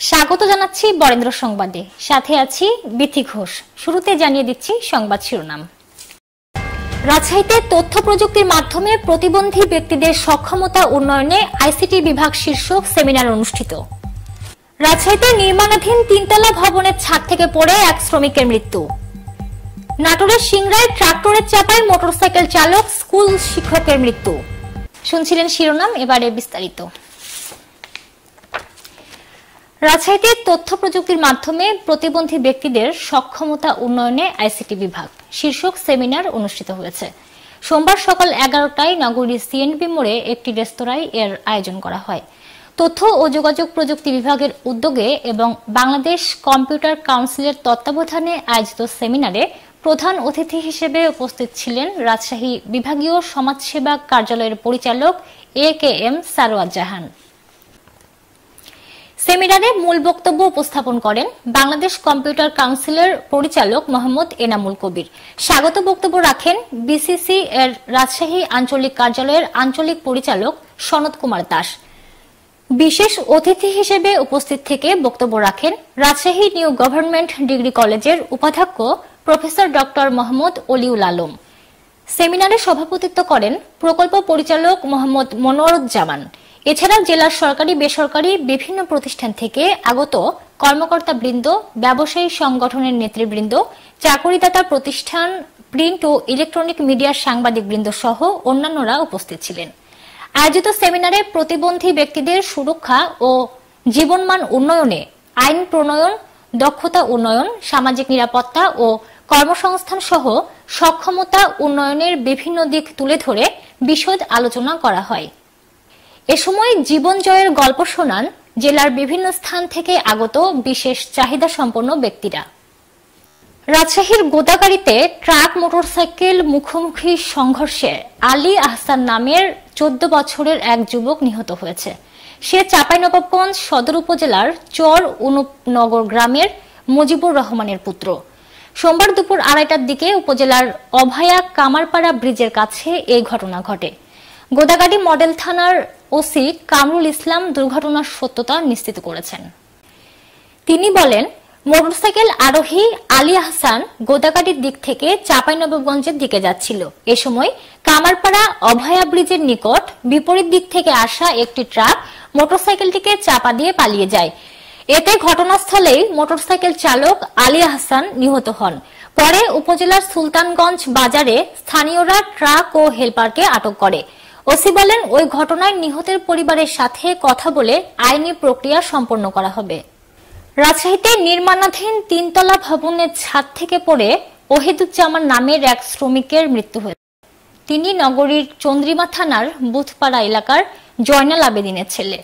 স্বাগত জানাচ্ছি বরেন্দ্র সংবাদে। সাথে আছি বিথি ঘোষ। শুরুতে জানিয়ে দিচ্ছি সংবাদ শিরোনাম। রাজশাহীতে তথ্য প্রযুক্তির মাধ্যমে প্রতিবন্ধী ব্যক্তিদের সক্ষমতা উন্নয়নে আইসিটি বিভাগ শীর্ষক সেমিনার অনুষ্ঠিত। রাজশাহীতে নির্মাণাধীন তিনতলা ভবনের ছাদ থেকে পড়ে এক শ্রমিকের মৃত্যু। নাটোরের সিংড়ায় ট্রাক্টরের চাপায় মোটরসাইকেল চালক, স্কুল শিক্ষকের মৃত্যু। শুনছিলেন শিরোনাম, এবারে বিস্তারিত। রাজশাহীতে তথ্য প্রযুক্তির মাধ্যমে প্রতিবন্ধী ব্যক্তিদের সক্ষমতা উন্নয়নে আইসিটি বিভাগ শীর্ষক সেমিনার অনুষ্ঠিত হয়েছে। সোমবার সকাল এগারোটায় নগরীর সিএনবি মোড়ে একটি রেস্তোরাঁয় এর আয়োজন করা হয়। তথ্য ও যোগাযোগ প্রযুক্তি বিভাগের উদ্যোগে এবং বাংলাদেশ কম্পিউটার কাউন্সিলের তত্ত্বাবধানে আয়োজিত সেমিনারে প্রধান অতিথি হিসেবে উপস্থিত ছিলেন রাজশাহী বিভাগীয় সমাজসেবা কার্যালয়ের পরিচালক এ কে এম সারোয়ার জাহান। সেমিনারে মূল বক্তব্য উপস্থাপন করেন বাংলাদেশ কম্পিউটার কাউন্সিলের পরিচালক মোহাম্মদ এনামুল কবির। স্বাগত বক্তব্য রাখেন বিসিসি এর রাজশাহী আঞ্চলিক কার্যালয়ের আঞ্চলিক পরিচালক সনদ কুমার দাস। বিশেষ অতিথি হিসেবে উপস্থিত থেকে বক্তব্য রাখেন রাজশাহী নিউ গভর্নমেন্ট ডিগ্রি কলেজের উপাধ্যক্ষ প্রফেসর ডক্টর মোহাম্মদ অলিউল আলম। সেমিনারে সভাপতিত্ব করেন প্রকল্প পরিচালক মোহাম্মদ মনোয়ারুজ্জামান। এছাড়া জেলার সরকারি, বেসরকারি বিভিন্ন প্রতিষ্ঠান থেকে আগত কর্মকর্তা বৃন্দ, ব্যবসায়ী সংগঠনের নেতৃবৃন্দ, চাকরিদাতা প্রতিষ্ঠান, প্রিন্ট ও ইলেকট্রনিক মিডিয়ার সাংবাদিক বৃন্দ সহ অন্যান্যরা উপস্থিত ছিলেন। আয়োজিত সেমিনারে প্রতিবন্ধী ব্যক্তিদের সুরক্ষা ও জীবনমান উন্নয়নে আইন প্রণয়ন, দক্ষতা উন্নয়ন, সামাজিক নিরাপত্তা ও কর্মসংস্থান সহ সক্ষমতা উন্নয়নের বিভিন্ন দিক তুলে ধরে বিশদ আলোচনা করা হয়। এ সময় জীবন জয়ের গল্প শোনান জেলার বিভিন্ন স্থান থেকে আগত বিশেষ চাহিদা সম্পন্ন ব্যক্তিরা। রাজশাহীর গোদাগাড়িতে ট্রাক, মোটরসাইকেল মুখোমুখি সংঘর্ষে আলী আহসান নামের চোদ্দ বছরের এক যুবক নিহত হয়েছে। সে চাঁপাইনবাবগঞ্জ সদর উপজেলার চর অনুপনগর গ্রামের মুজিবুর রহমানের পুত্র। সোমবার দুপুর আড়াইটার দিকে উপজেলার অভয়া কামারপাড়া ব্রিজের কাছে এই ঘটনা ঘটে। গোদাগাড়ি মডেল থানার ওসি কামরুল ইসলাম দুর্ঘটনার সত্যতা নিশ্চিত করেছেন। তিনি বলেন, মোটরসাইকেল আরোহী আলী আহসান গোদাকাটির দিক থেকে চাঁপাইনবাবগঞ্জের দিকে যাচ্ছিল। এ সময় কামারপাড়া অভয়া ব্রিজের নিকট বিপরীত দিক থেকে আসা একটি ট্রাক মোটরসাইকেলটিকে চাপা দিয়ে পালিয়ে যায়। এতে ঘটনাস্থলেই মোটরসাইকেল চালক আলী আহসান নিহত হন। পরে উপজেলার সুলতানগঞ্জ বাজারে স্থানীয়রা ট্রাক ও হেলপারকে আটক করে। ওসি বলেন, ওই ঘটনায় নিহতের পরিবারের সাথে কথা বলে আইনি প্রক্রিয়া সম্পন্ন করা হবে। রাজশাহীতে নির্মাণাধীন তিনতলা ভবনের ছাদ থেকে পড়ে ওহিদুজ্জামান নামের এক শ্রমিকের মৃত্যু হয়েছে। তিনি নগরীর চন্দ্রিমা থানার বুথপাড়া এলাকার জয়নাল আবেদিনের ছেলে।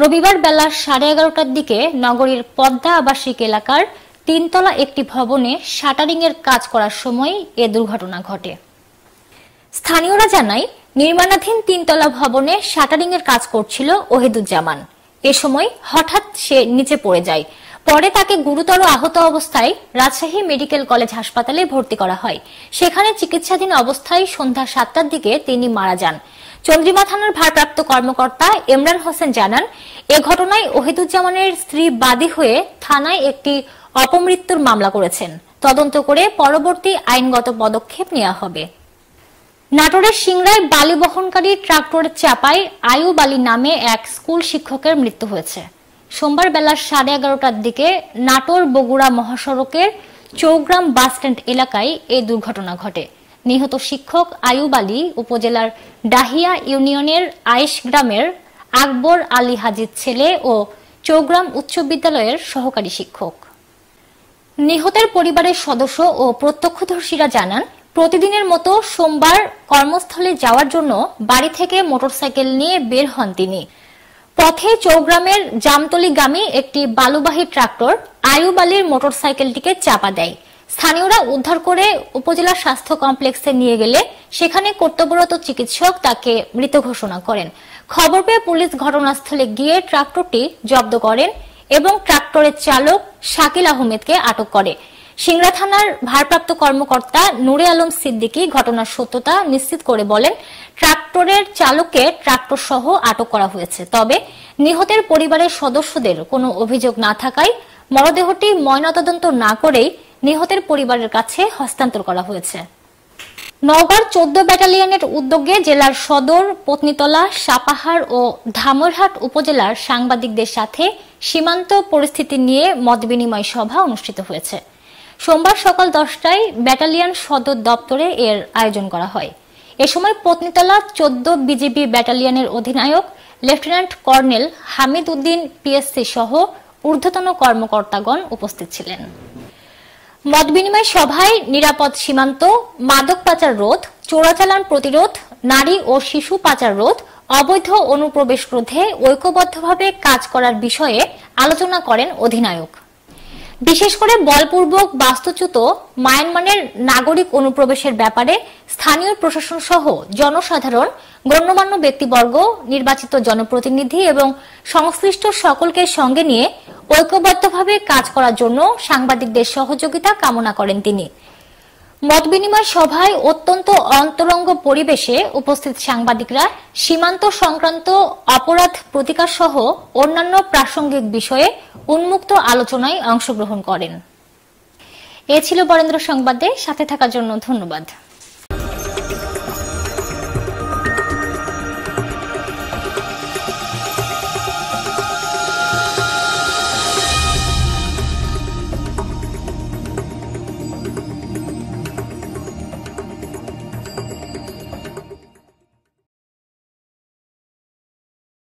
রবিবার বেলা সাড়ে এগারোটার দিকে নগরীর পদ্মা আবাসিক এলাকার তিনতলা একটি ভবনে শাটারিং এর কাজ করার সময় এ দুর্ঘটনা ঘটে। স্থানীয়রা জানায় নির্মাণাধীন তিনতলা ভবনে শাটারিং এর কাজ করছিল ওহেদুজ্জামান। এ সময় হঠাৎ সে নিচে পড়ে যায়। পরে তাকে গুরুতর আহত অবস্থায় রাজশাহী মেডিকেল কলেজ হাসপাতালে ভর্তি করা হয়। সেখানে চিকিৎসাধীন অবস্থায় সন্ধ্যা সাতটার দিকে তিনি মারা যান। চন্দ্রিমা থানার ভারপ্রাপ্ত কর্মকর্তা ইমরান হোসেন জানান, এ ঘটনায় ওহিদুজ্জামানের স্ত্রী বাদী হয়ে থানায় একটি অপমৃত্যুর মামলা করেছেন। তদন্ত করে পরবর্তী আইনগত পদক্ষেপ নেওয়া হবে। নাটোরের সিংড়ায় বালি বহনকারী ট্রাক্টরের চাপায় আয়ুব আলী নামে এক স্কুল শিক্ষকের মৃত্যু হয়েছে। সোমবার বেলা সাড়ে এগারোটার দিকে নাটোর বগুড়া মহাসড়কের চৌগ্রাম বাসস্ট্যান্ড এলাকায় এই দুর্ঘটনা ঘটে। নিহত শিক্ষক আয়ুব আলী উপজেলার ডাহিয়া ইউনিয়নের আয়েশ গ্রামের আকবর আলী হাজির ছেলে ও চৌগ্রাম উচ্চ বিদ্যালয়ের সহকারী শিক্ষক। নিহতের পরিবারের সদস্য ও প্রত্যক্ষদর্শীরা জানান প্রতিদিনের মতো সোমবার কর্মস্থলে যাওয়ার জন্য বাড়ি থেকে মোটরসাইকেল নিয়ে বের হন তিনি। পথে চৌগ্রামের জামতলিগামী একটি বালুবাহী ট্রাক্টর আয়ুব আলীর মোটরসাইকেলটিকে চাপা দেয়। স্থানীয়রা উদ্ধার করে উপজেলা স্বাস্থ্য কমপ্লেক্সে নিয়ে গেলে সেখানে কর্তব্যরত চিকিৎসক তাকে মৃত ঘোষণা করেন। খবর পেয়ে পুলিশ ঘটনাস্থলে গিয়ে ট্রাক্টরটি জব্দ করেন এবং ট্রাক্টরের চালক শাকিল আহমেদকে আটক করে। সিংড়া থানার ভারপ্রাপ্ত কর্মকর্তা নুরে আলম সিদ্দিকী ঘটনার সত্যতা নিশ্চিত করে বলেন, ট্রাক্টরের চালককে ট্রাক্টর সহ আটক করা হয়েছে। তবে নিহতের পরিবারের সদস্যদের কোনো অভিযোগ না থাকায় মরদেহটি ময়নাতদন্ত না করেই নিহতের পরিবারের কাছে হস্তান্তর করা হয়েছে। নওগাঁর চোদ্দ ব্যাটালিয়নের উদ্যোগে জেলার সদর, পত্নীতলা, সাপাহার ও ধামরহাট উপজেলার সাংবাদিকদের সাথে সীমান্ত পরিস্থিতি নিয়ে মতবিনিময় সভা অনুষ্ঠিত হয়েছে। সোমবার সকাল দশটায় ব্যাটালিয়ন সদর দপ্তরে এর আয়োজন করা হয়। এ সময় পত্নীতলা চোদ্দ বিজিবি ব্যাটালিয়নের অধিনায়ক, lieutenant colonel Hamid Uddin PSC সহ ঊর্ধ্বতন কর্মকর্তাগণ উপস্থিত ছিলেন। মতবিনিময় সভায় নিরাপদ সীমান্ত, মাদক পাচার রোধ, চোরাচালান প্রতিরোধ, নারী ও শিশু পাচার রোধ, অবৈধ অনুপ্রবেশ রোধে ঐক্যবদ্ধভাবে কাজ করার বিষয়ে আলোচনা করেন অধিনায়ক। বিশেষ করে বলপূর্বক বাস্তুচ্যুত মায়ানমারের নাগরিক অনুপ্রবেশের ব্যাপারে স্থানীয় প্রশাসন সহ জনসাধারণ, গণ্যমান্য ব্যক্তিবর্গ, নির্বাচিত জনপ্রতিনিধি এবং সংশ্লিষ্ট সকলকে সঙ্গে নিয়ে ঐক্যবদ্ধভাবে কাজ করার জন্য সাংবাদিকদের সহযোগিতা কামনা করেন তিনি। মতবিনিময় সভায় অত্যন্ত অন্তরঙ্গ পরিবেশে উপস্থিত সাংবাদিকরা সীমান্ত সংক্রান্ত অপরাধ প্রতিকার সহ অন্যান্য প্রাসঙ্গিক বিষয়ে উন্মুক্ত আলোচনায় অংশগ্রহণ করেন। এ ছিল বরেন্দ্র সংবাদে, সাথে থাকার জন্য ধন্যবাদ।